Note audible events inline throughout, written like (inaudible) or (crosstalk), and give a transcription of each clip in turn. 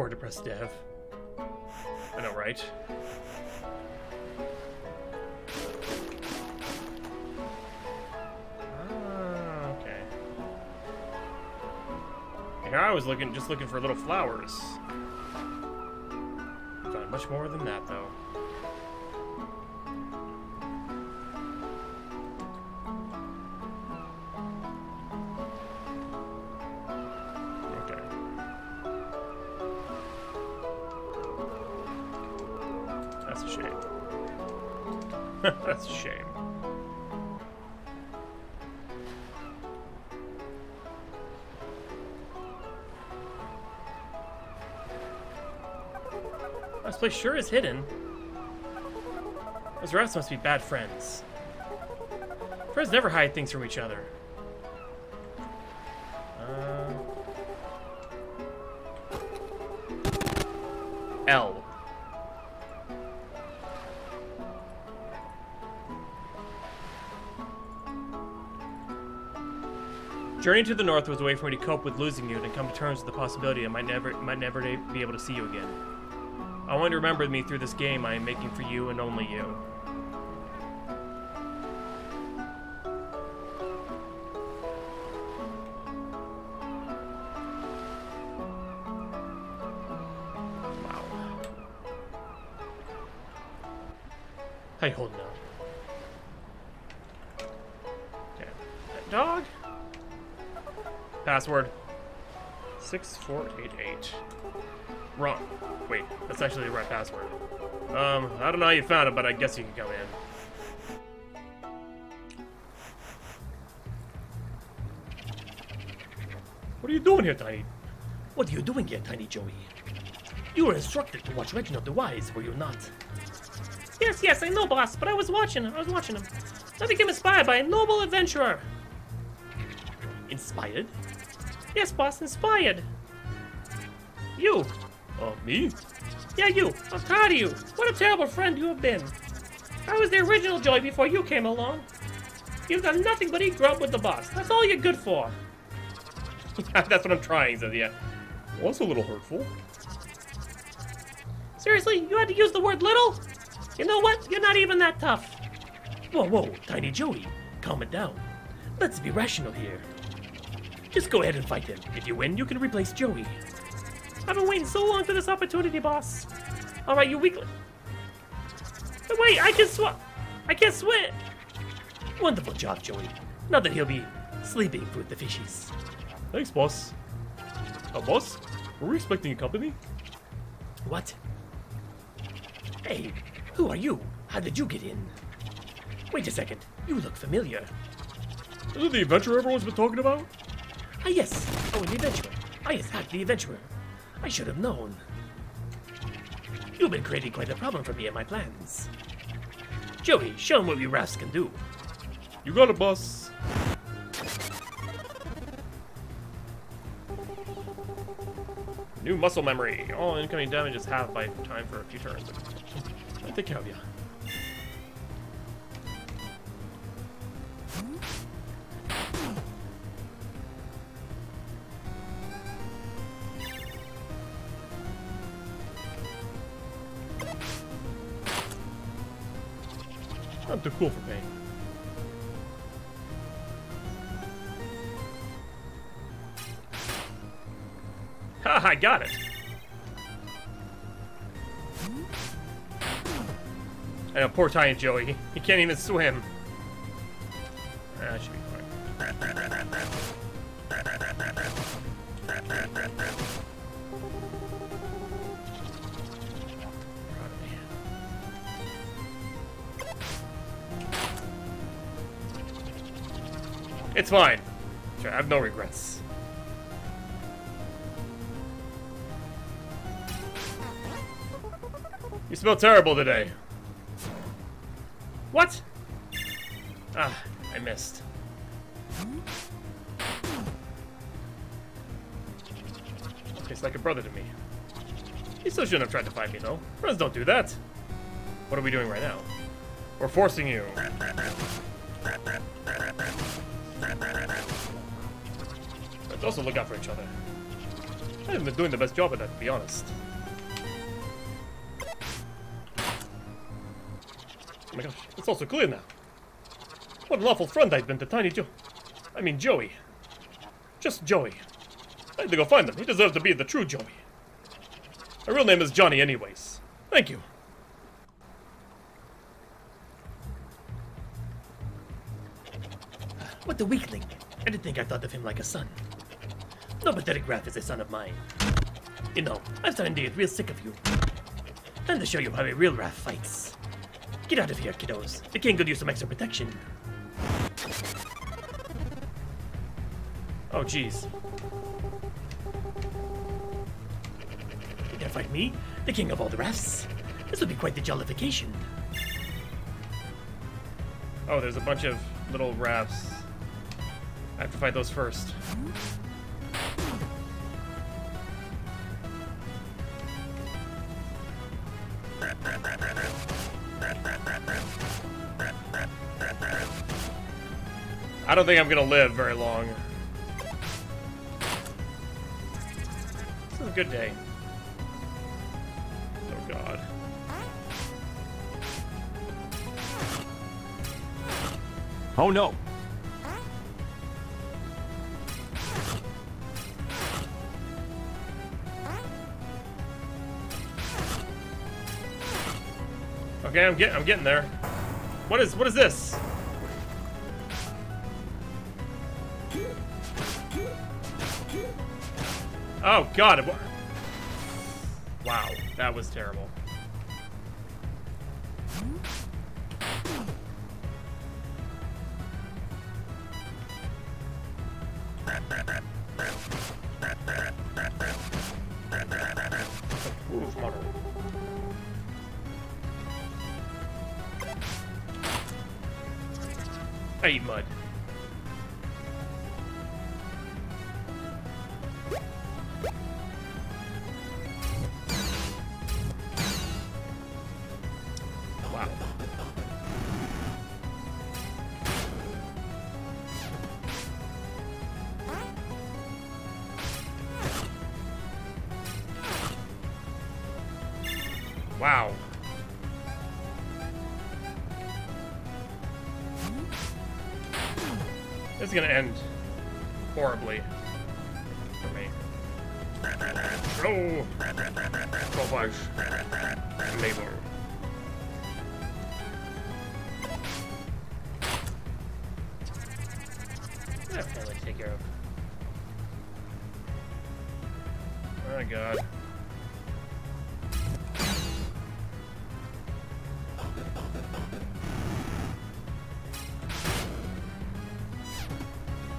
Poor depressed dev. I know, right? Ah, okay. Here I was looking, just looking for little flowers. Found much more than that, though. Sure is hidden. Those rats must be bad friends. Friends never hide things from each other. Uh... L. Journey to the north was a way for me to cope with losing you and come to terms with the possibility I might never might never be able to see you again. I want you to remember me through this game I am making for you and only you. How you holding out? Okay. Dog? Password. 6488. Wrong. Wait, that's actually the right password. Um, I don't know how you found it, but I guess you can come in. What are you doing here, Tiny? What are you doing here, Tiny Joey? You were instructed to watch Reginald the Wise, were you not? Yes, yes, I know, boss, but I was watching him. I was watching him. I became inspired by a noble adventurer. Inspired? Yes, boss, inspired. You. Oh, me? Yeah, you. I'm proud of you. What a terrible friend you have been. I was the original Joey before you came along. You've done nothing but eat grub with the boss. That's all you're good for. (laughs) that's what I'm trying, so yeah. Well, that's a little hurtful. Seriously, you had to use the word little? You know what? You're not even that tough. Whoa, whoa, Tiny Joey, calm it down. Let's be rational here. Just go ahead and fight him. If you win, you can replace Joey. I've been waiting so long for this opportunity, boss. All right, you weakling. Wait, I can sw- I can swim. Wonderful job, Joey. Now that he'll be sleeping with the fishies. Thanks, boss. Uh, boss? Were we expecting a company? What? Hey, who are you? How did you get in? Wait a second. You look familiar. Is it the adventurer everyone's been talking about? Ah, yes. Oh, the adventurer. Ah, yes, Hack the adventurer. I should have known. You've been creating quite a problem for me and my plans. Joey, show him what we rafts can do. You got it, boss. New muscle memory. All incoming damage is halved by time for a few turns. I take care of you. I'm too cool for pain. Ha! I got it. I know, poor Tiny Joey. He, he can't even swim. It's fine. I have no regrets. You smell terrible today. What? Ah, I missed. Tastes like a brother to me. He still shouldn't have tried to fight me, though. Friends don't do that. What are we doing right now? We're forcing you. Also look out for each other. I haven't been doing the best job of that, to be honest. Oh my gosh, it's also clear now. What an awful friend I've been to Tiny Joe. I mean, Joey. Just Joey. I had to go find him. He deserves to be the true Joey. My real name is Johnny, anyways. Thank you. What the weakling. I didn't think I thought of him like a son. No pathetic Raph is a son of mine. You know, I'm starting to get real sick of you. Time to show you how a real Raph fights. Get out of here, kiddos. The king could use some extra protection. Oh, jeez. You dare fight me, the king of all the Raphs? This will be quite the jollification. Oh, there's a bunch of little rafts. I have to fight those first. I don't think I'm gonna live very long. This is a good day. Oh god. Oh no! Okay, I'm getting I'm getting there. What is what is this? Oh god. Wow, that was terrible. Family to take care of. Oh my god.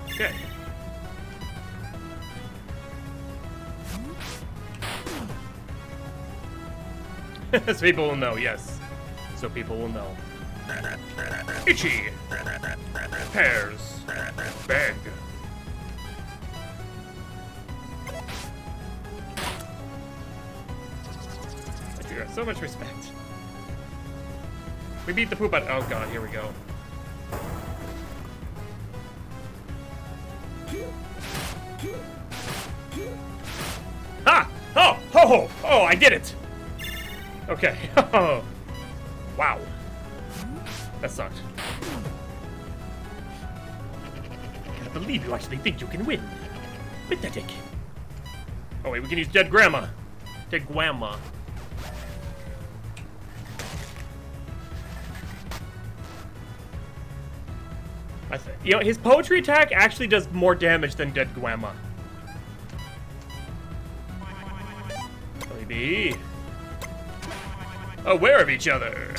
Okay. (laughs) so people will know, yes. So people will know. Itchy. Pears. So much respect. We beat the poop out. Oh god, here we go. Ha! Oh! Ho ho! Oh, I did it! Okay. Oh. (laughs) wow. That sucked. I can't believe you actually think you can win. Pathetic. Oh wait, we can use dead grandma. Dead grandma. You know, his poetry attack actually does more damage than dead grandma. Maybe. Aware of each other.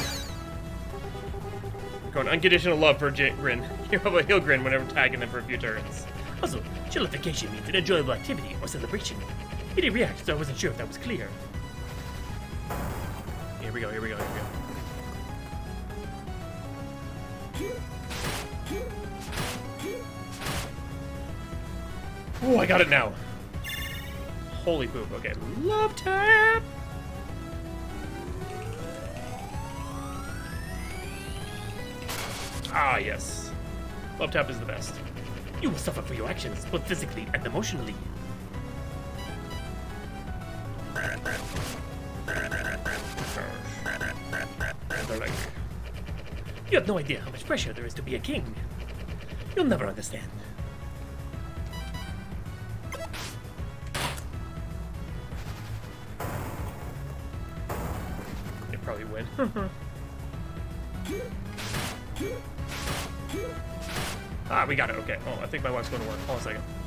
Going unconditional love for J- Grin. (laughs) He'll grin whenever tagging them for a few turns. Also, jollification means an enjoyable activity or celebration. He didn't react, so I wasn't sure if that was clear. got it now. Holy poop. Okay. Love tap! Ah, yes. Love tap is the best. You will suffer for your actions, both physically and emotionally. You have no idea how much pressure there is to be a king. You'll never understand. Think my wife's going to work. Hold on a second.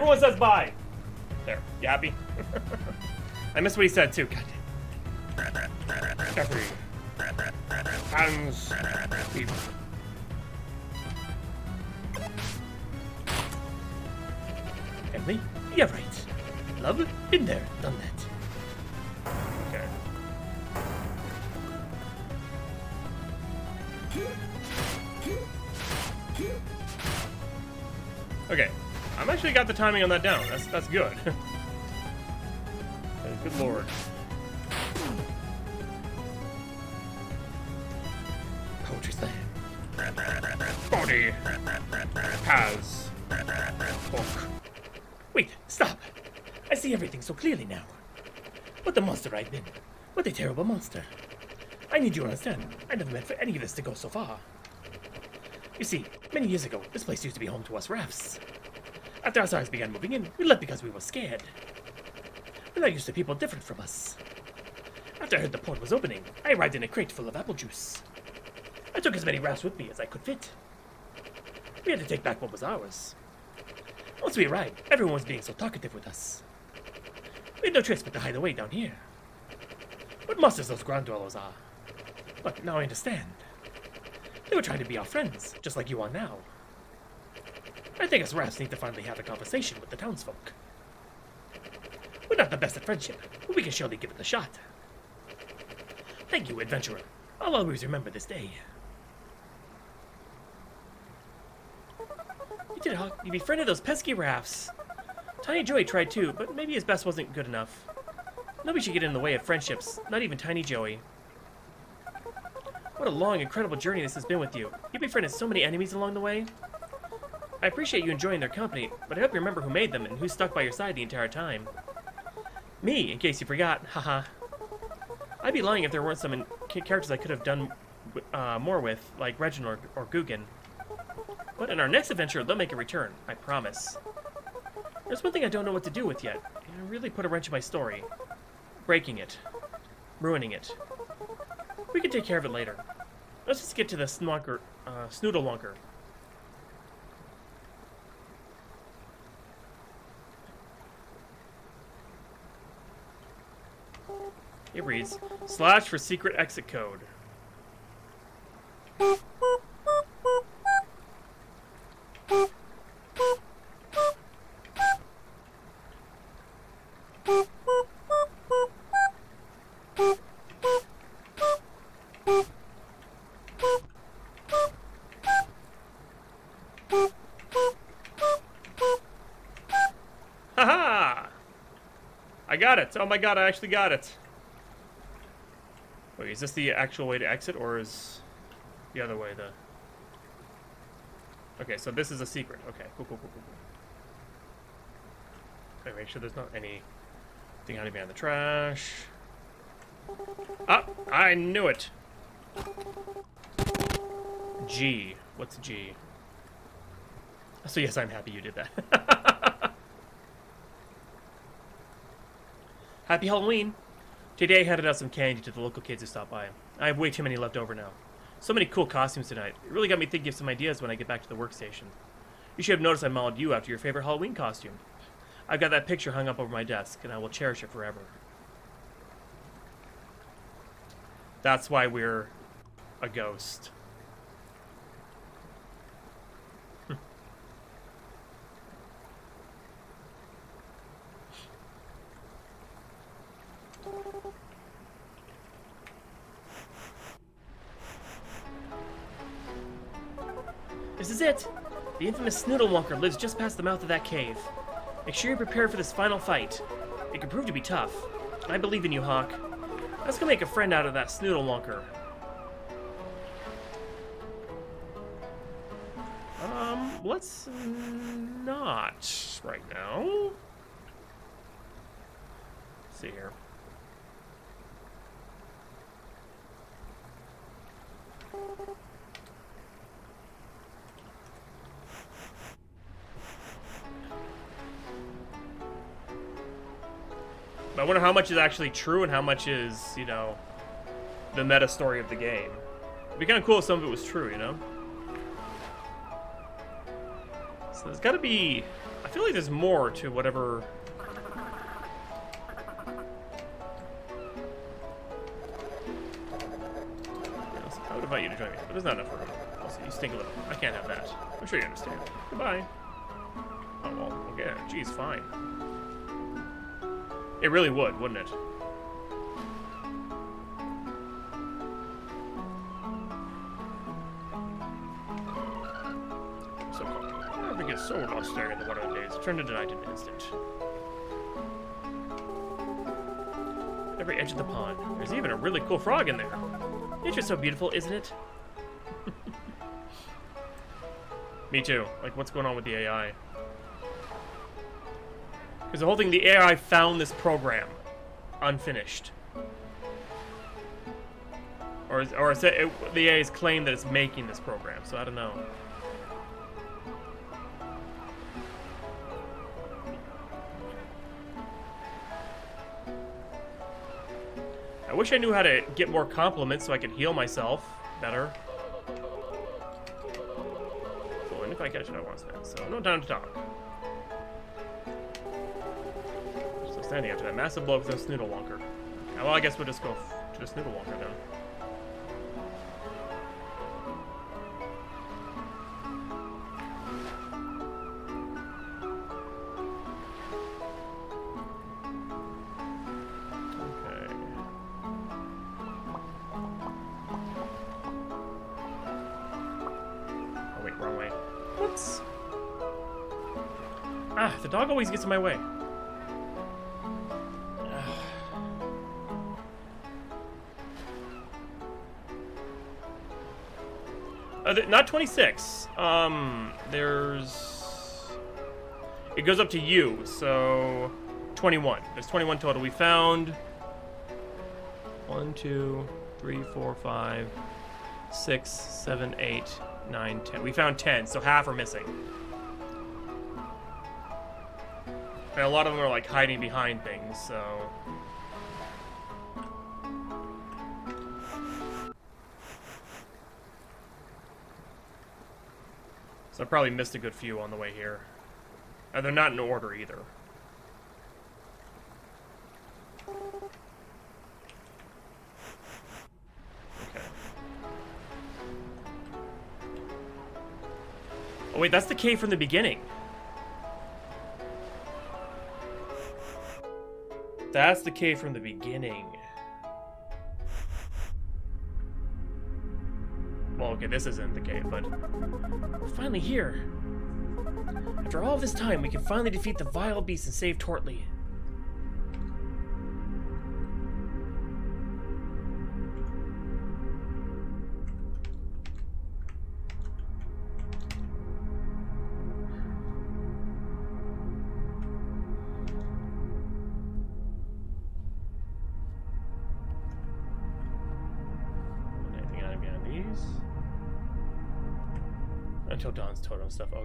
Everyone says bye. There. You happy? (laughs) I missed what he said too. God damn. Every hands. Timing on that down. That's that's good. (laughs) Good lord. Poetry slam. Body has book. Wait, stop! I see everything so clearly now. What a monster I've been. What a terrible monster. I need you to understand. I never meant for any of this to go so far. You see, many years ago, this place used to be home to us rafts. After our size began moving in, we left because we were scared. We're not used to people different from us. After I heard the port was opening, I arrived in a crate full of apple juice. I took as many rafts with me as I could fit. We had to take back what was ours. Once we arrived, everyone was being so talkative with us. We had no choice but to hide away down here. What monsters those ground dwellers are. But now I understand. They were trying to be our friends, just like you are now. I think us rafts need to finally have a conversation with the townsfolk. We're not the best at friendship, but we can surely give it a shot. Thank you, adventurer. I'll always remember this day. You did, Hawk. You befriended those pesky rafts. Tiny Joey tried too, but maybe his best wasn't good enough. Nobody should get in the way of friendships, not even Tiny Joey. What a long, incredible journey this has been with you. You befriended so many enemies along the way. I appreciate you enjoying their company, but I hope you remember who made them and who stuck by your side the entire time. Me, in case you forgot, haha. I'd be lying if there weren't some characters I could have done uh, more with, like Reginald or, or Guggen. But in our next adventure, they'll make a return, I promise. There's one thing I don't know what to do with yet. It really put a wrench in my story. Breaking it. Ruining it. We can take care of it later. Let's just get to the snonker, uh, snoodlewonker. It reads, slash for secret exit code. Haha! I got it! Oh my god, I actually got it! Wait, is this the actual way to exit, or is the other way the... Okay, so this is a secret. Okay, cool, cool, cool, cool, cool. Okay, make sure there's not anything hiding behind the trash. Ah! I knew it! G. What's G? So yes, I'm happy you did that. (laughs) Happy Halloween! Today I handed out some candy to the local kids who stopped by. I have way too many left over now. So many cool costumes tonight. It really got me thinking of some ideas when I get back to the workstation. You should have noticed I modeled you after your favorite Halloween costume. I've got that picture hung up over my desk, and I will cherish it forever. That's why we're a ghost. The infamous Snoodlewonker lives just past the mouth of that cave. Make sure you're prepared for this final fight. It could prove to be tough. I believe in you, Hawk. Let's go make a friend out of that Snoodlewonker. Um, let's not right now. Let's see here. I wonder how much is actually true and how much is, you know, the meta story of the game. It'd be kind of cool if some of it was true, you know? So there's got to be... I feel like there's more to whatever... I would invite you to join me, but there's not enough room. Also, you stink a little. I can't have that. I'm sure you understand. Goodbye. Oh, well, okay. Geez, fine. It really would, wouldn't it? So I never get so lost staring at the water days. Turned into night in an instant. Every edge of the pond. There's even a really cool frog in there. Nature's so beautiful, isn't it? (laughs) Me too. Like, what's going on with the AI? Because the whole thing, the AI found this program unfinished. Or, is, or it, it, the AI's claim that it's making this program, so I don't know. I wish I knew how to get more compliments so I could heal myself better. So, and if I catch it, I want that. So, no time to talk. Standing after that massive blow with the Snoodlewonker. Yeah, well, I guess we'll just go to the Snoodlewonker then. Okay. Oh wait, wrong way. Whoops. Ah, the dog always gets in my way. Uh, not 26. Um, there's... It goes up to you, so... 21. There's 21 total. We found... 1, 2, 3, 4, 5, 6, 7, 8, 9, 10. We found 10, so half are missing. And a lot of them are like hiding behind things, so... So I probably missed a good few on the way here. And they're not in order either. Okay. Oh wait, that's the cave from the beginning. That's the cave from the beginning. Okay, this isn't the cave, but We're finally here. After all this time, we can finally defeat the vile beast and save Tortley.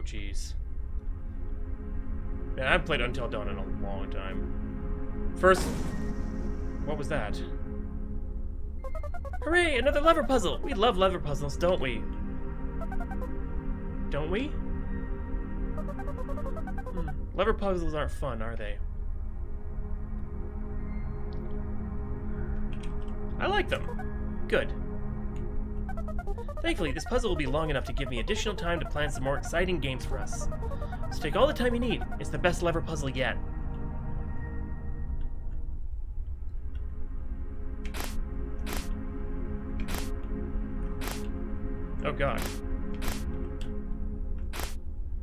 Jeez. Man, I haven't played Until Dawn in a long time. First, what was that? Hooray, another lever puzzle! We love lever puzzles, don't we? Don't we? Hmm. Lever puzzles aren't fun, are they? I like them. Good. Thankfully, this puzzle will be long enough to give me additional time to plan some more exciting games for us. So take all the time you need. It's the best lever puzzle yet. Oh god.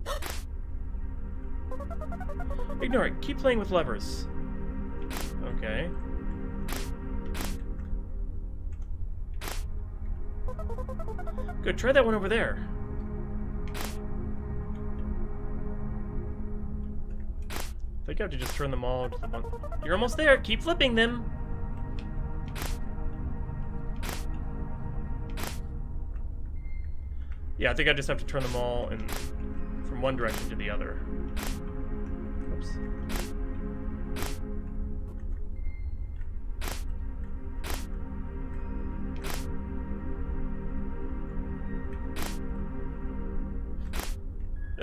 (gasps) Ignore it. Keep playing with levers. Okay. Good, try that one over there. I think I have to just turn them all to the one. You're almost there. Keep flipping them. Yeah, I think I just have to turn them all in from one direction to the other. Oops.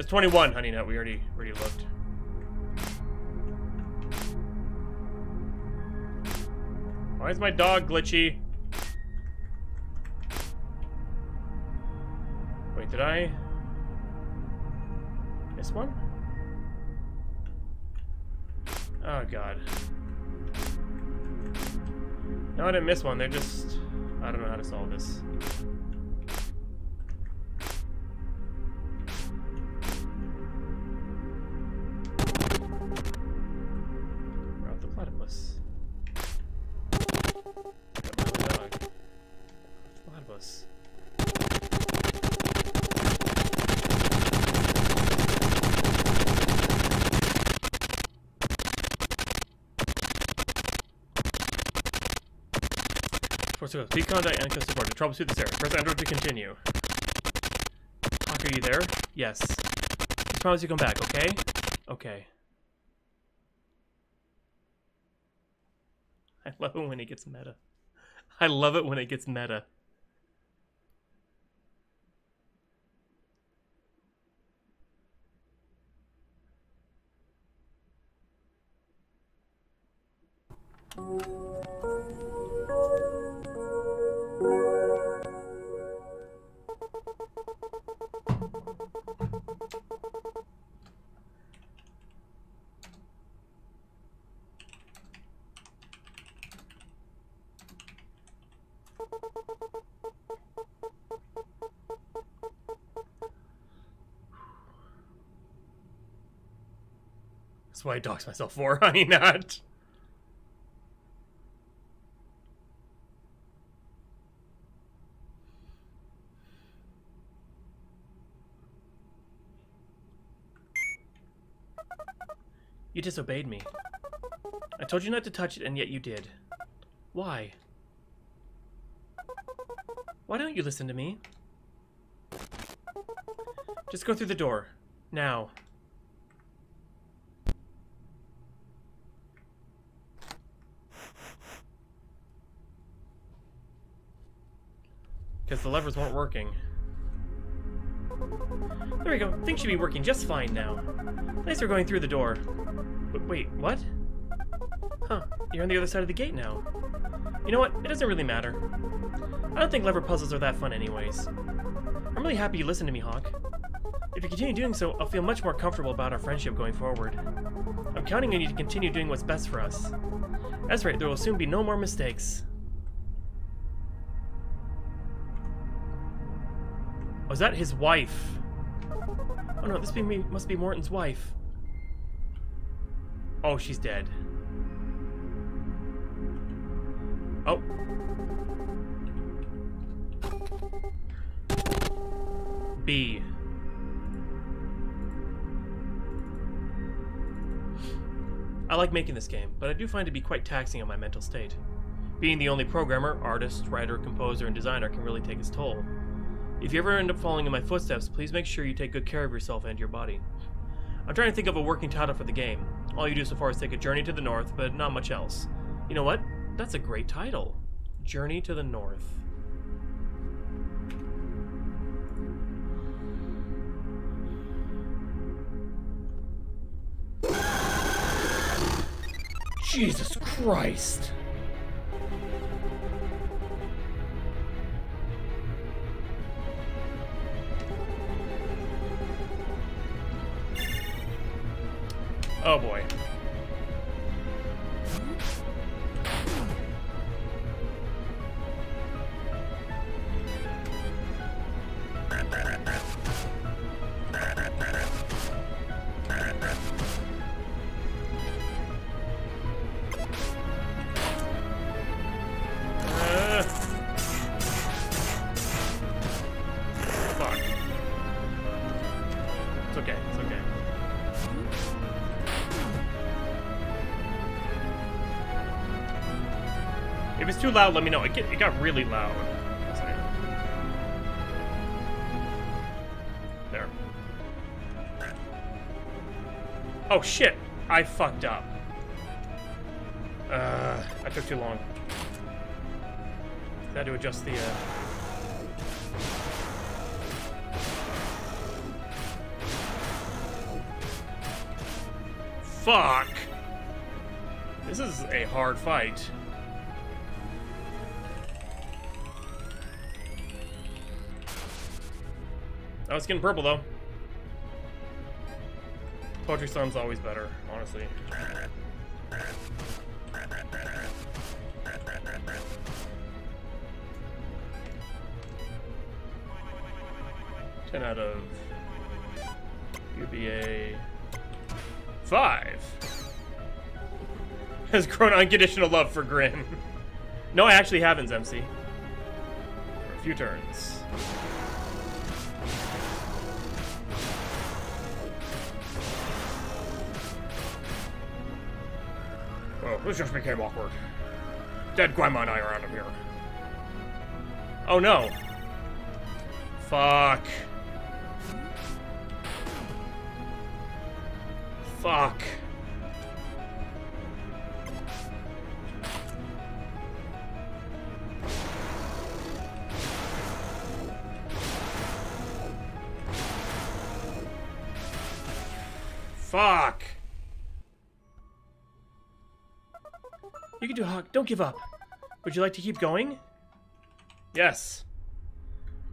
21, honey nut. We already already looked. Why is my dog glitchy? Wait, did I miss one? Oh god. No, I didn't miss one. They're just I don't know how to solve this. Signal. Speed contact and support to troubleshoot this error. Press enter to continue. Hawk, are you there? Yes. I promise you come back, okay? Okay. (laughs) I love it when it gets meta. I love it when it gets meta. Why I dox myself for, (laughs) honey not. You disobeyed me. I told you not to touch it, and yet you did. Why? Why don't you listen to me? Just go through the door. Now. Because the levers weren't working. There we go. Things should be working just fine now. Thanks for going through the door. But wait, what? Huh, you're on the other side of the gate now. You know what? It doesn't really matter. I don't think lever puzzles are that fun anyways. I'm really happy you listened to me, Hawk. If you continue doing so, I'll feel much more comfortable about our friendship going forward. I'm counting on you to continue doing what's best for us. That's right, there will soon be no more mistakes. Oh, Was that his wife? Oh no, this be must be Morton's wife. Oh, she's dead. Oh. B. I like making this game, but I do find it to be quite taxing on my mental state. Being the only programmer, artist, writer, composer, and designer can really take its toll. If you ever end up following in my footsteps, please make sure you take good care of yourself and your body. I'm trying to think of a working title for the game. All you do so far is take a journey to the north, but not much else. You know what? That's a great title. Journey to the North. Jesus Christ. Oh boy. Too loud, let me know. It, get, it got really loud. There. Oh shit! I fucked up. Uh, I took too long. Had to adjust the. Uh... Fuck! This is a hard fight. Oh, it's getting purple though. Poetry Sun's always better, honestly. Ten out of UBA five has grown unconditional love for Grin. (laughs) No, I actually haven't, MC. For a few turns. This just became awkward. Dead grandma and I are out of here. Oh no. Fuck. Fuck. Fuck. Don't give up. Would you like to keep going? Yes.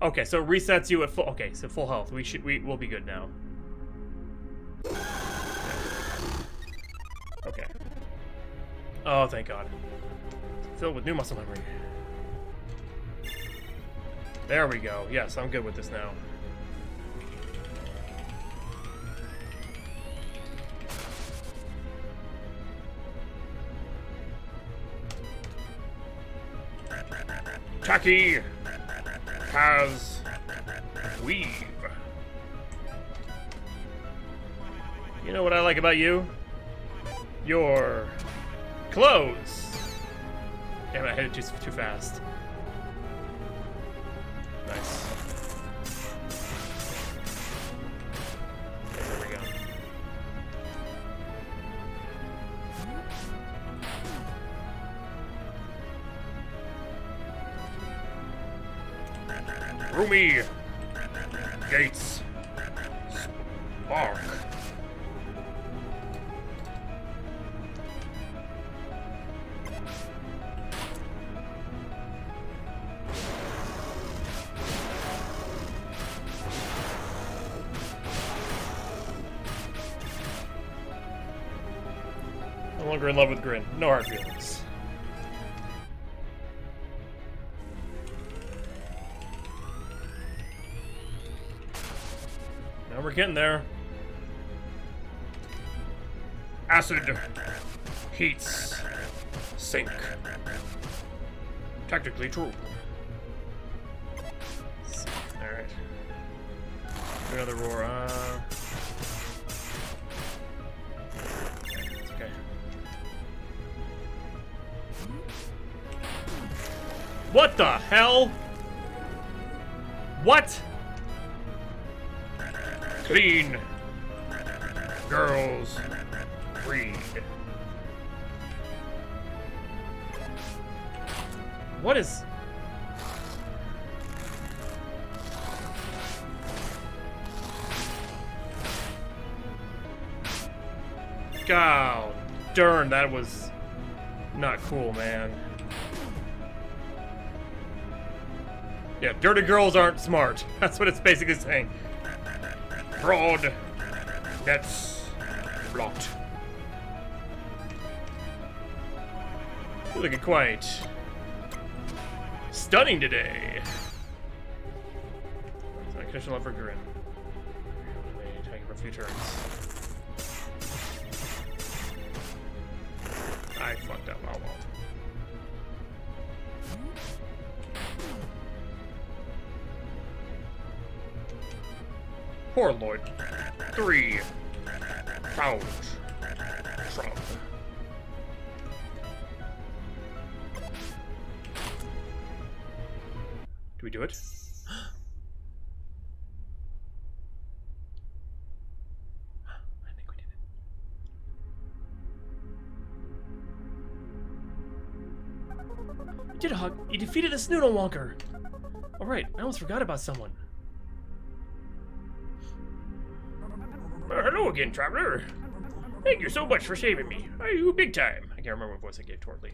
Okay, so it resets you at full. Okay, so full health. We should. We will be good now. Okay. Oh, thank God. Filled with new muscle memory. There we go. Yes, I'm good with this now. Has weave. You know what I like about you? Your clothes. Damn I hit it too, too fast. Roomy getting there. Acid heats sink. Technically true. God darn, that was not cool, man. Yeah, dirty girls aren't smart. (laughs) That's what it's basically saying. Fraud. That's blocked. You're looking quite stunning today. So I condition love for Grin. Take for a few turns. Poor Lord. Three. Pounds. Trump. Do we do it? (gasps) I think we did Hawk. You defeated the Snoodle Wonker. All right, I almost forgot about someone. Again, traveler. Thank you so much for saving me. Are you big time? I can't remember what voice I gave Tortly.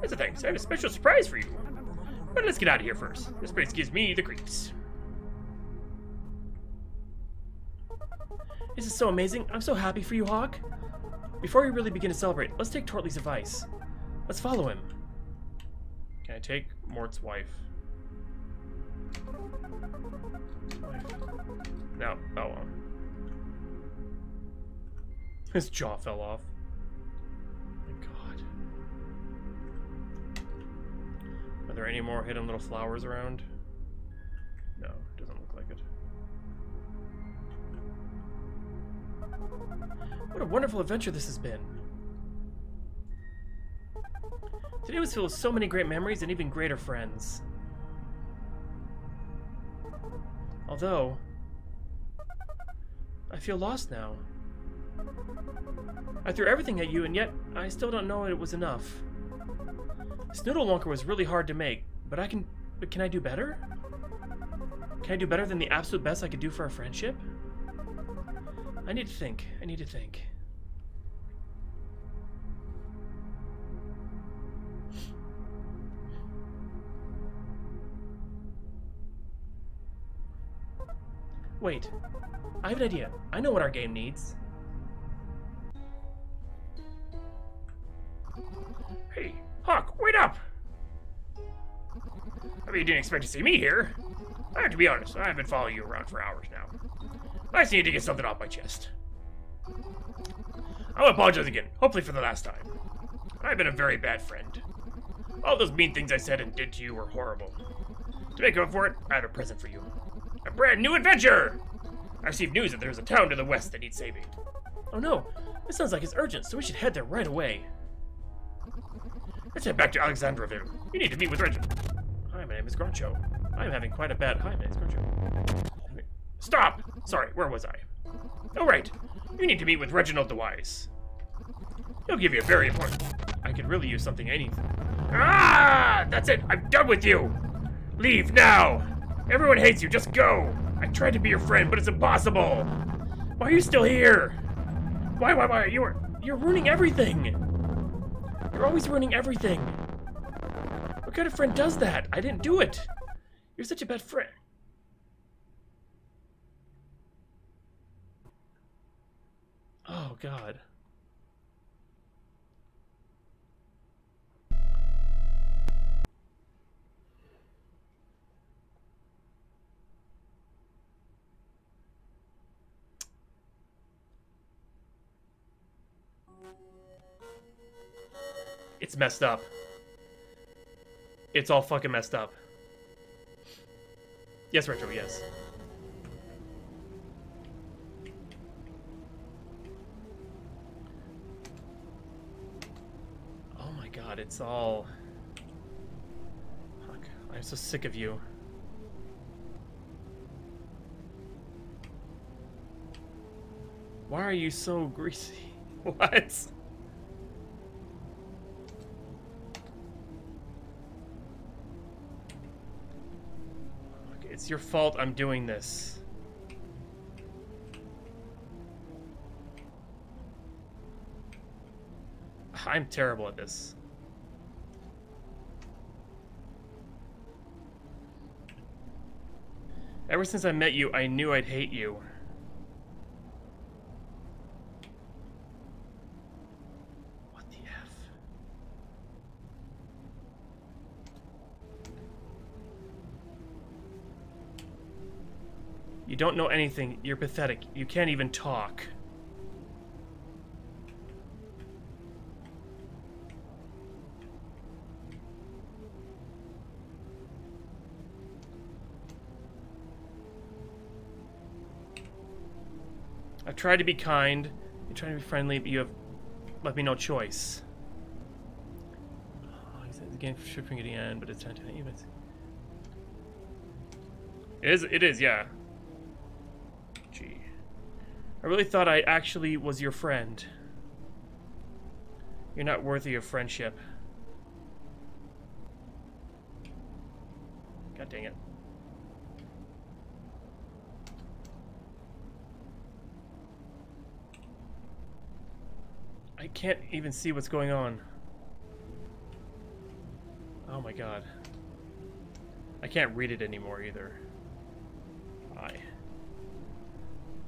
That's a thanks. I have a special surprise for you. But let's get out of here first. This place gives me the creeps. This is so amazing. I'm so happy for you, Hawk. Before we really begin to celebrate, let's take Tortly's advice. Let's follow him. Can I take Mort's wife? Wife. No. Oh well. His jaw fell off. My god. Are there any more hidden little flowers around? No, doesn't look like it. What a wonderful adventure this has been. Today was filled with so many great memories and even greater friends. Although, I feel lost now. I threw everything at you, and yet I still don't know it was enough. Snoodle Wonker was really hard to make, but I can. But can I do better? Can I do better than the absolute best I could do for our friendship? I need to think. I need to think. Wait. I have an idea. I know what our game needs. Hey, Hawk, wait up! I mean, you didn't expect to see me here. I have to be honest, I've been following you around for hours now. I just need to get something off my chest. I apologize again, hopefully for the last time. I've been a very bad friend. All those mean things I said and did to you were horrible. To make up for it, I have a present for you. A brand new adventure! I received news that there's a town to the west that needs saving. Oh no, this sounds like it's urgent, so we should head there right away. Let's head back to Alexandroville. You need to meet with Reginald. Hi, my name is Groucho. I'm having quite a bad. Hi, my name is Groucho. Stop! Sorry, where was I? Oh, right. You need to meet with Reginald the Wise. He'll give you a very important. I could really use something anything. Ah! That's it. I'm done with you. Leave now. Everyone hates you. Just go. I tried to be your friend, but it's impossible. Why are you still here? Why? Why? Why? You were. You're ruining everything! You're always ruining everything! What kind of friend does that? I didn't do it! You're such a bad friend. Oh, God. It's messed up. It's all fucking messed up. Yes, Retro, yes. Oh my god, it's all. Fuck. I'm so sick of you. Why are you so greasy? (laughs) What? It's your fault I'm doing this. I'm terrible at this. Ever since I met you, I knew I'd hate you. What the F? You don't know anything. You're pathetic. You can't even talk. I've tried to be kind. You're trying to be friendly, but you have left me no choice. Oh, the game shipping at the end, but it's not even. It is. It is. Yeah. I really thought I actually was your friend. You're not worthy of friendship. God dang it. I can't even see what's going on. Oh my god. I can't read it anymore either. I.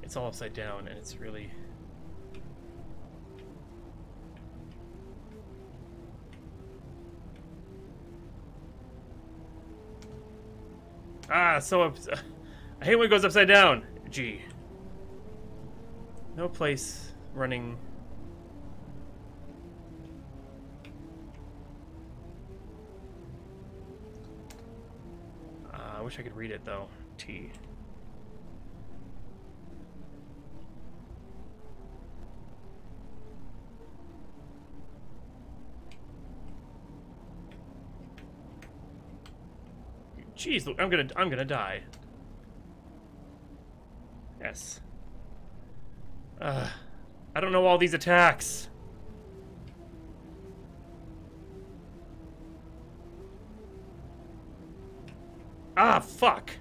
It's all upside down and it's really. Ah, so ups (laughs) I hate when it goes upside down. Gee. No place running Uh, I wish I could read it though. T. Jeez, look, I'm gonna I'm gonna die. Yes. Uh, I don't know all these attacks. Ah, fuck.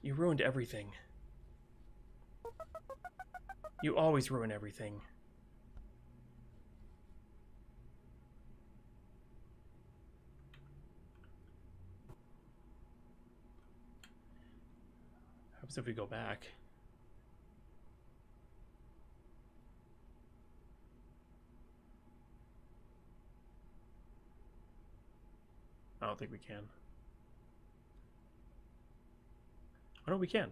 You ruined everything. You always ruin everything. Happens if we go back. I don't think we can. Oh no, we can.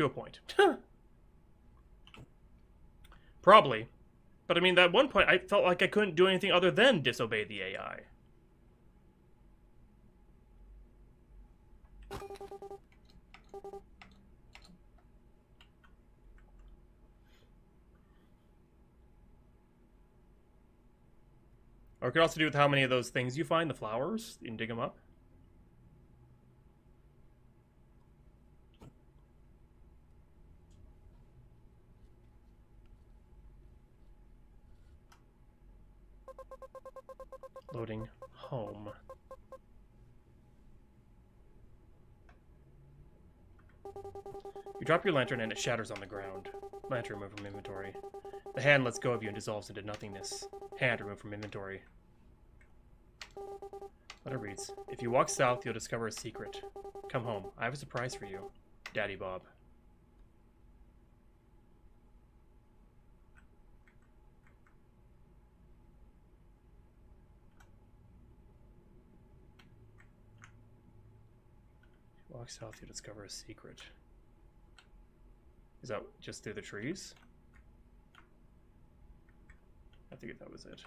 To a point. Probably. But I mean, at one point, I felt like I couldn't do anything other than disobey the AI. Or it could also do with how many of those things you find, the flowers, and dig them up. Loading home. You drop your lantern and it shatters on the ground. Lantern removed from inventory. The hand lets go of you and dissolves into nothingness. Hand removed from inventory. Letter reads, If you walk south, you'll discover a secret. Come home. I have a surprise for you. Daddy Bob. Walk south, you'll discover a secret. Is that just through the trees? I think that was it.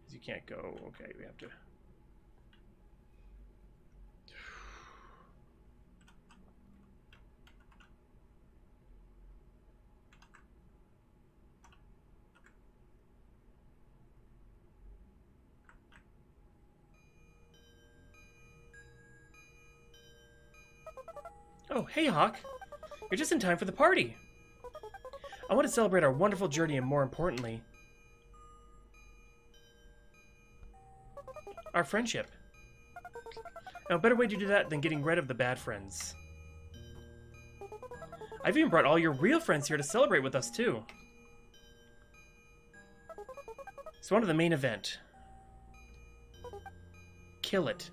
Because you can't go. Okay, we have to. Oh, hey, Hawk. You're just in time for the party. I want to celebrate our wonderful journey and, more importantly, our friendship. Now, a better way to do that than getting rid of the bad friends. I've even brought all your real friends here to celebrate with us, too. So on to the main event. Kill it.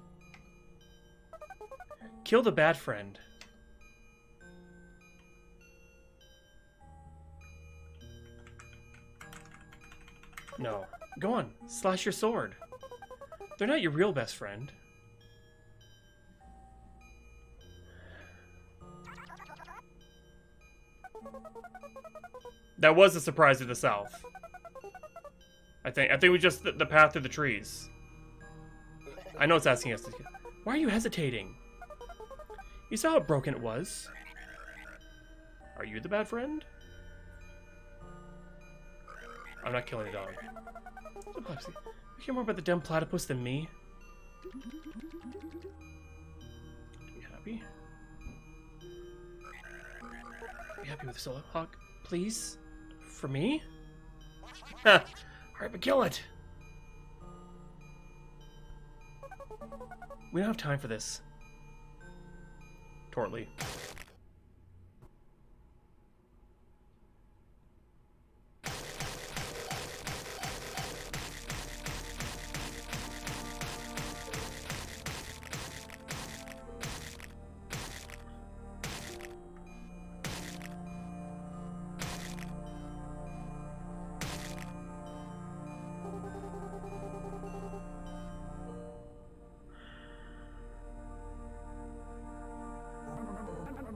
Kill the bad friend. No. Go on. Slash your sword. They're not your real best friend. That was a surprise to the south. I think I think we just the, the path through the trees. I know it's asking us to. Why are you hesitating? You saw how broken it was. Are you the bad friend? I'm not killing the dog. You care more about the dumb platypus than me? You happy? Are you happy with Solo Hawk? Please? For me? (laughs) Ha! Alright, but kill it! We don't have time for this. Tortly.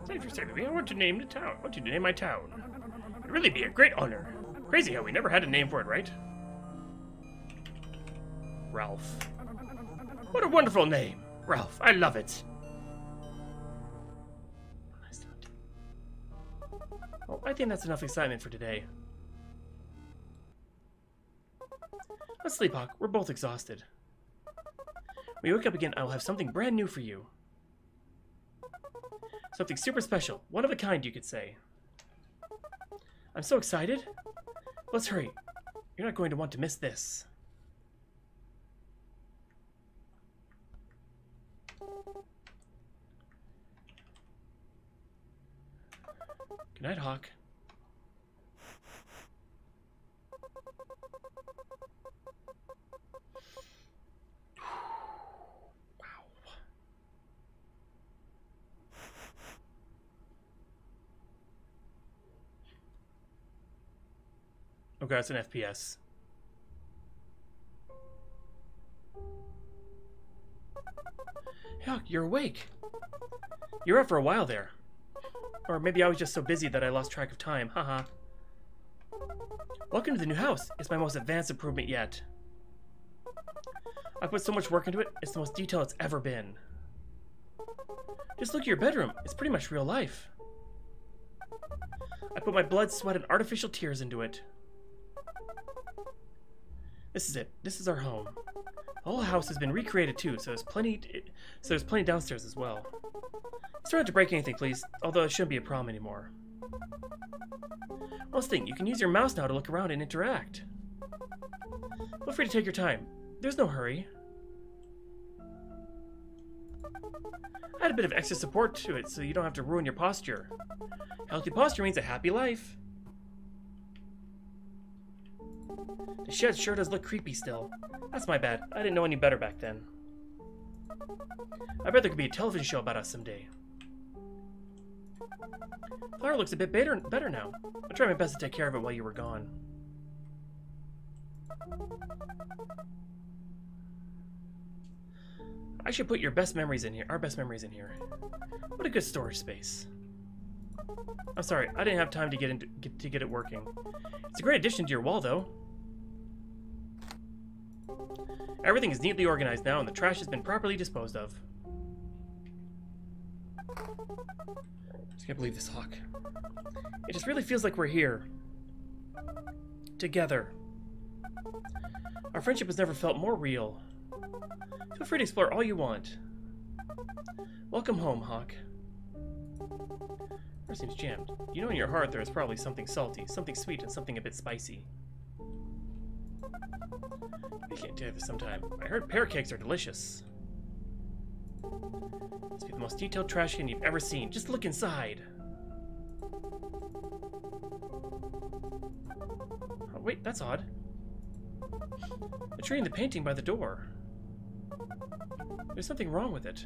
Thanks for saving me. I want to name the town. I want you to name my town. It'd really be a great honor. Crazy how we never had a name for it, right? Ralph. What a wonderful name. Ralph, I love it. Well, I think that's enough excitement for today. Let's sleep, Hawk. We're both exhausted. When you wake up again, I will have something brand new for you. Something super special. One of a kind, you could say. I'm so excited. Let's hurry. You're not going to want to miss this. Good night, Hawk. Okay, that's an FPS. Hey, you're awake. You're up for a while there. Or maybe I was just so busy that I lost track of time, haha. Welcome to the new house. It's my most advanced improvement yet. I put so much work into it, it's the most detailed it's ever been. Just look at your bedroom. It's pretty much real life. I put my blood, sweat, and artificial tears into it. This is it. This is our home. The whole house has been recreated too, so there's plenty. So there's plenty downstairs as well. Let's try not to break anything, please. Although it shouldn't be a problem anymore. One thing, you can use your mouse now to look around and interact. Feel free to take your time. There's no hurry. Add a bit of extra support to it so you don't have to ruin your posture. Healthy posture means a happy life. The shed sure does look creepy still. That's my bad. I didn't know any better back then. I bet there could be a television show about us someday. Flower looks a bit better, better now. I'll try my best to take care of it while you were gone. I should put your best memories in here. Our best memories in here. What a good storage space. I'm sorry, I didn't have time to get into get, to get it working. It's a great addition to your wall, though. Everything is neatly organized now, and the trash has been properly disposed of. Just can't believe this, Hawk. It just really feels like we're here. Together. Our friendship has never felt more real. Feel free to explore all you want. Welcome home, Hawk. Her seems jammed. You know in your heart there is probably something salty, something sweet, and something a bit spicy. I can't do this sometime. I heard pear cakes are delicious. This be the most detailed trash can you've ever seen. Just look inside. Oh, wait, that's odd. The tree and the painting by the door. There's something wrong with it.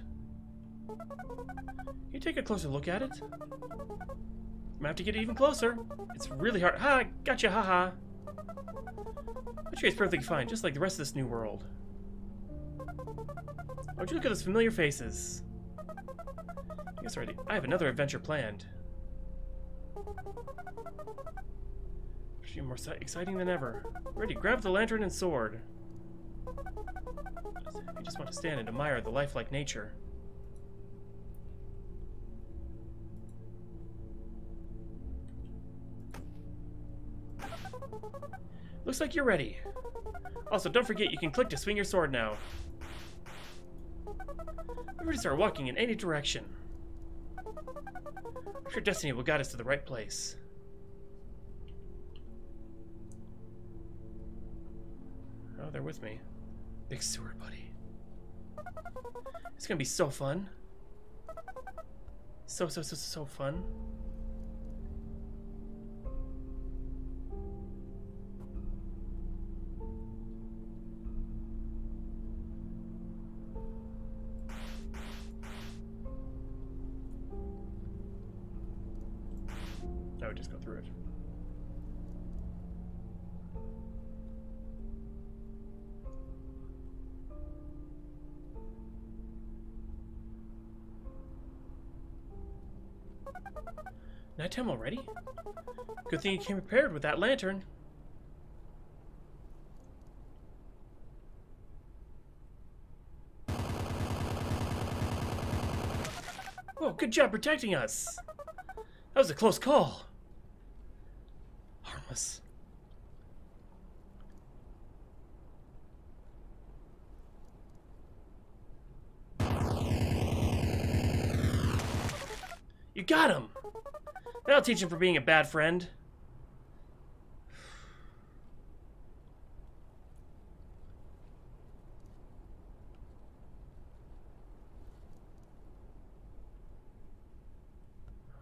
Can you take a closer look at it? I'm gonna have to get even closer. It's really hard. Ha! Gotcha, haha. The tree is perfectly fine, just like the rest of this new world. Oh, would you look at those familiar faces? Yes, already. I have another adventure planned. Actually, more exciting than ever. Ready, grab the lantern and sword. You just want to stand and admire the lifelike nature. Looks like you're ready. Also, don't forget you can click to swing your sword now. We're ready to start walking in any direction. I'm sure destiny will guide us to the right place. Oh, they're with me. Big sewer buddy. It's gonna be so fun. So, so, so, so fun. Nighttime already? Good thing you came prepared with that lantern. Oh, good job protecting us. That was a close call. Harmless. You got him! That'll teach him for being a bad friend.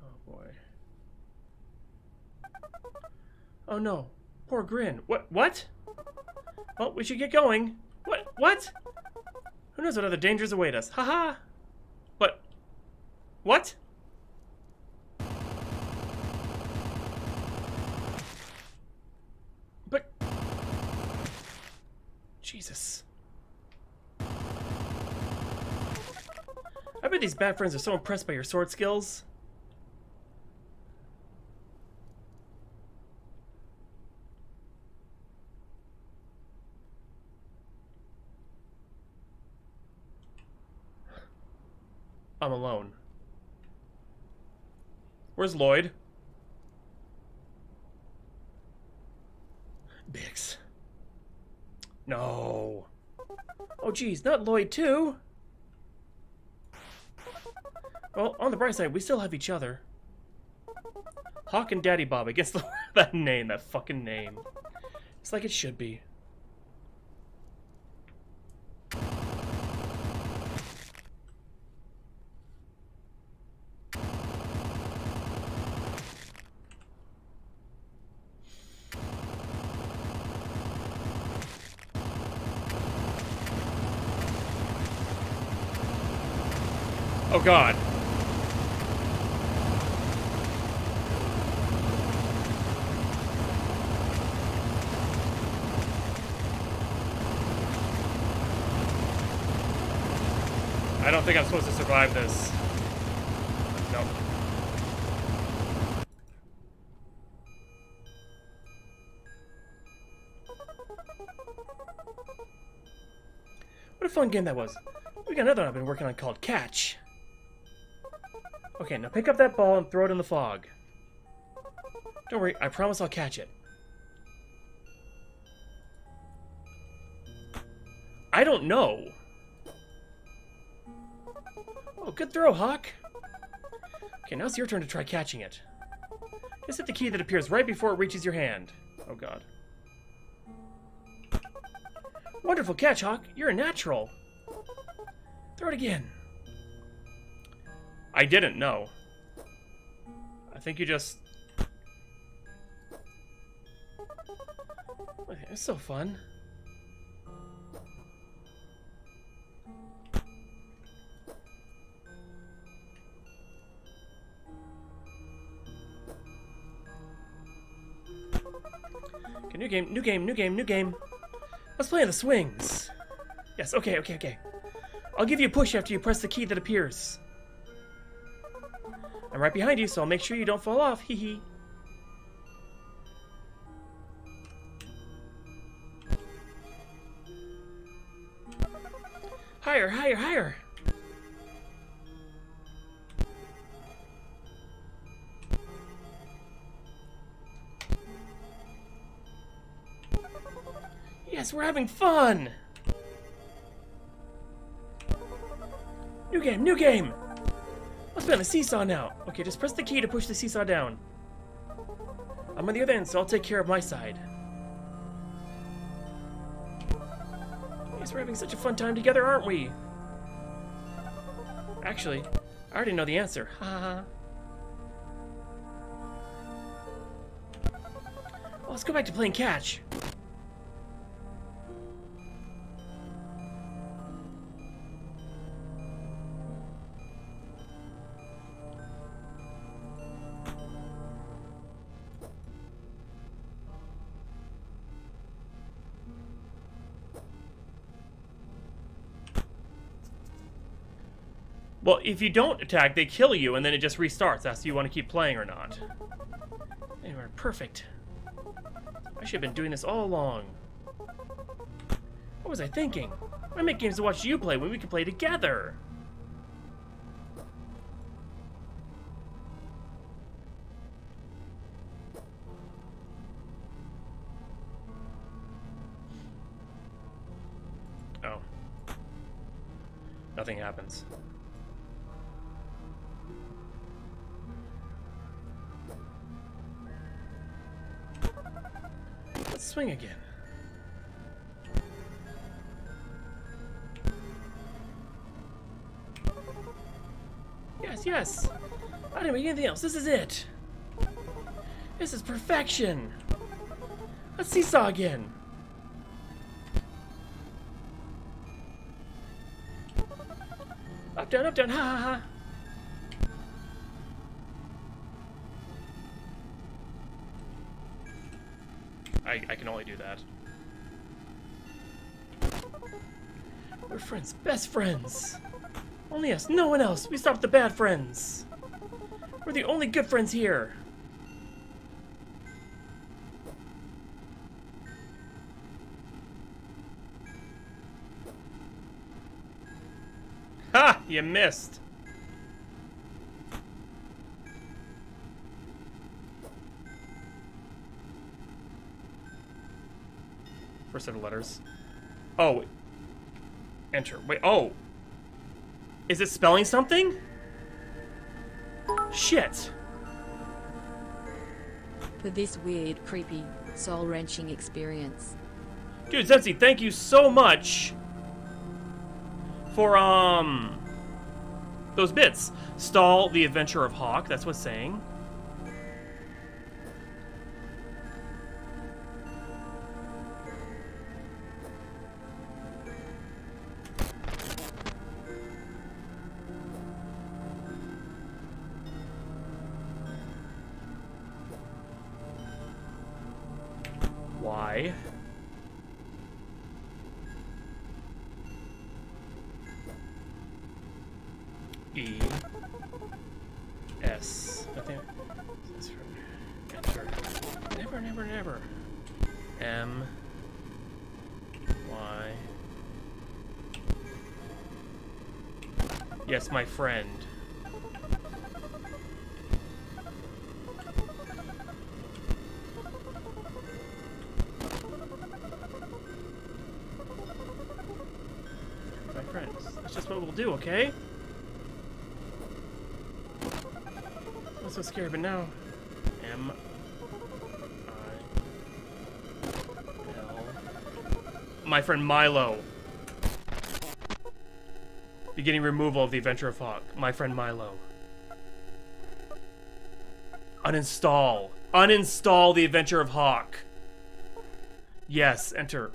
Oh boy. Oh no. Poor Grin. What? What? Well, we should get going. What? What? Who knows what other dangers await us? Haha! What? What? But... Jesus. I bet these bad friends are so impressed by your sword skills. I'm alone. Where's Lloyd? Bix. No. Oh, geez, not Lloyd, too. Well, on the bright side, we still have each other. Hawk and Daddy Bob against (laughs) the, that name, that fucking name. It's like it should be. Oh god. I don't think I'm supposed to survive this. What a fun game that was. We got another one I've been working on called Catch. Okay, now pick up that ball and throw it in the fog. Don't worry, I promise I'll catch it. I don't know. Oh, good throw, Hawk. Okay, now it's your turn to try catching it. Just hit the key that appears right before it reaches your hand. Oh, God. Wonderful catch, Hawk. You're a natural. Throw it again. I didn't know. I think you just... It's so fun. Okay, new game, new game, new game, new game. Let's play on the swings. Yes, okay, okay, okay. I'll give you a push after you press the key that appears. I'm right behind you, so I'll make sure you don't fall off. Hee hee. Higher, higher, higher. Yes, we're having fun! New game, new game! Let's be on the seesaw now. Okay, just press the key to push the seesaw down. I'm on the other end, so I'll take care of my side. Yes, we're having such a fun time together, aren't we? Actually, I already know the answer. Ha ha let's go back to playing catch. Well, if you don't attack, they kill you, and then it just restarts. That's if you want to keep playing or not. Anyway, perfect. I should have been doing this all along. What was I thinking? I make games to watch you play when we can play together. Yes. I didn't make anything else. This is it. This is perfection. Let's seesaw again. Up, down, up, down. Ha ha ha. I, I can only do that. We're friends, best friends. Only us, no one else. We stopped the bad friends. We're the only good friends here. Ha! You missed. First set of letters. Oh. Enter. Wait, oh. Is it spelling something? Shit. For this weird, creepy, soul-wrenching experience. Dude, Zenzi, thank you so much for, um, those bits. Stall the Adventure of Hawk, that's what's saying. Okay? I'm so scared, but now. M. I. L. My friend Milo. Beginning removal of the Adventure of Hawk. My friend Milo. Uninstall. Uninstall the Adventure of Hawk. Yes, enter.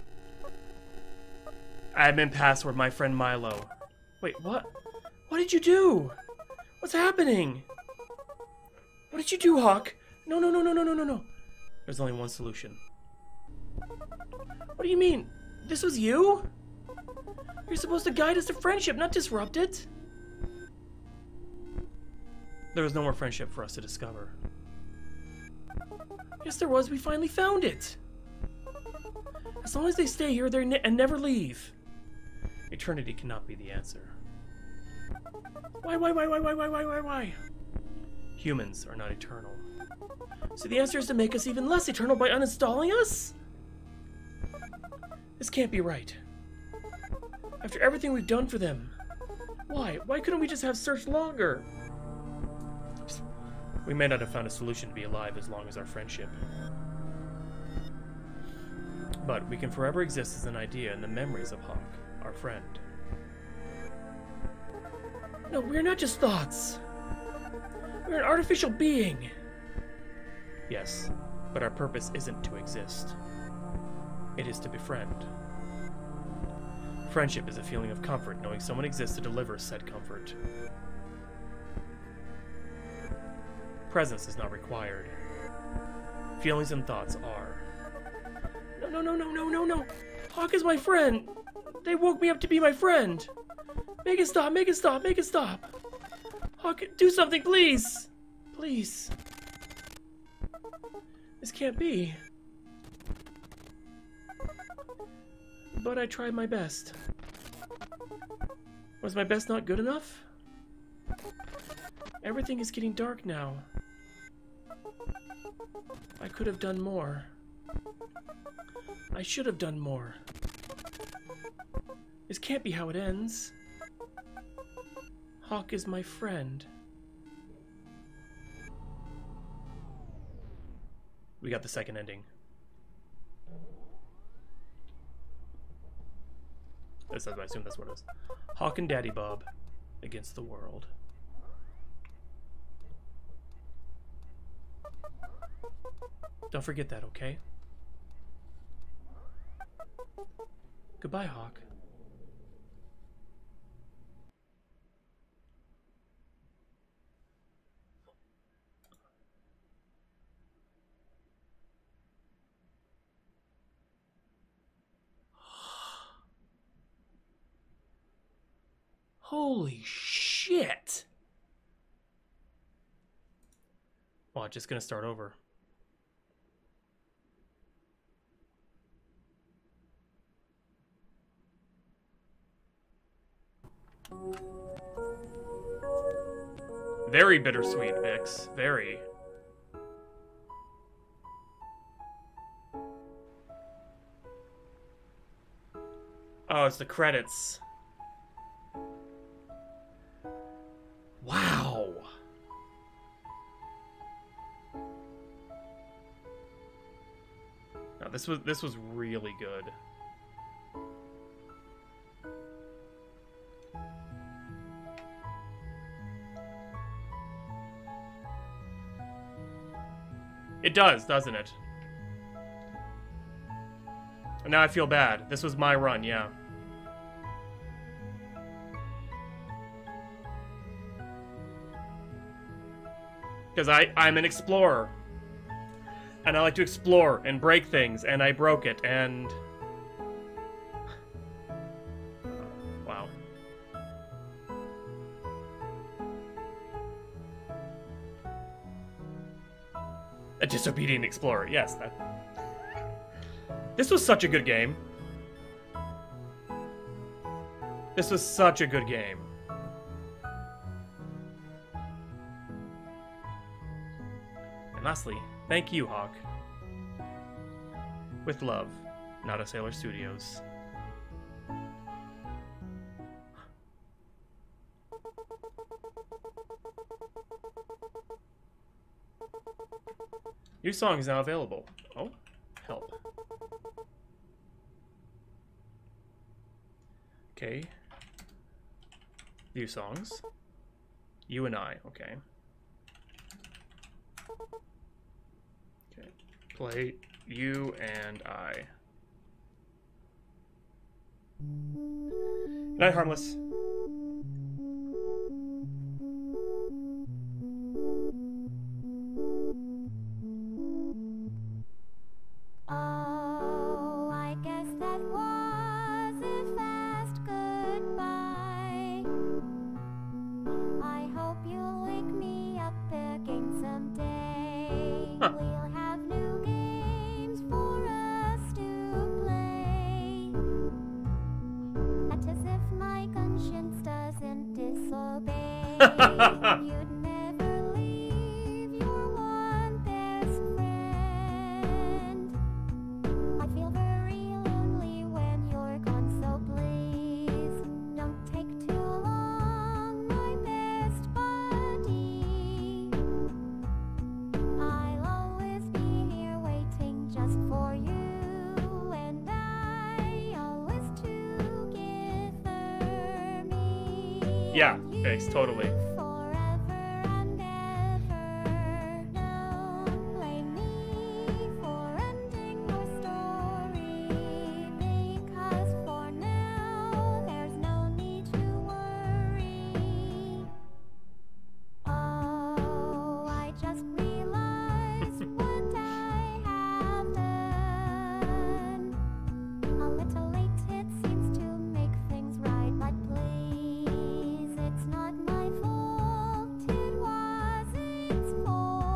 Admin password, my friend Milo. Wait, what? What did you do? What's happening? What did you do, Hawk? No, no, no, no, no, no, no, no. There's only one solution. What do you mean? This was you? You're supposed to guide us to friendship, not disrupt it. There was no more friendship for us to discover. Yes, there was. We finally found it. As long as they stay here they ne and never leave. Eternity cannot be the answer. Why, why, why, why, why, why, why, why, why? Humans are not eternal. So the answer is to make us even less eternal by uninstalling us? This can't be right. After everything we've done for them. Why? Why couldn't we just have searched longer? We may not have found a solution to be alive as long as our friendship. But we can forever exist as an idea in the memories of Hawk, our friend. No, we're not just thoughts. We're an artificial being. Yes, but our purpose isn't to exist. It is to befriend. Friendship is a feeling of comfort knowing someone exists to deliver said comfort. Presence is not required. Feelings and thoughts are. No, no, no, no, no, no, no! Hawk is my friend! They woke me up to be my friend! Make it stop, make it stop, make it stop! Hawk, do something, please! Please. This can't be. But I tried my best. Was my best not good enough? Everything is getting dark now. I could have done more. I should have done more. This can't be how it ends. Hawk is my friend. We got the second ending. This, I assume that's what it is. Hawk and Daddy Bob against the world. Don't forget that, okay? Goodbye, Hawk. (sighs) Holy shit! Well, just gonna start over. Very bittersweet, Vix. Very. Oh, it's the credits. Wow. No, this was this was really good. It does, doesn't it? And now I feel bad. This was my run, yeah. Because I, I'm an explorer. And I like to explore and break things, and I broke it, and... A disobedient explorer, yes. That... This was such a good game. This was such a good game. And lastly, thank you, Hawk. With love, Not a Sailor Studios. New song is now available. Oh, help. Okay. New songs. You and I, okay. Okay. Play you and I. Night, Harmless.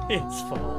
Its fault.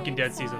Walking Dead Season Sorry, 1.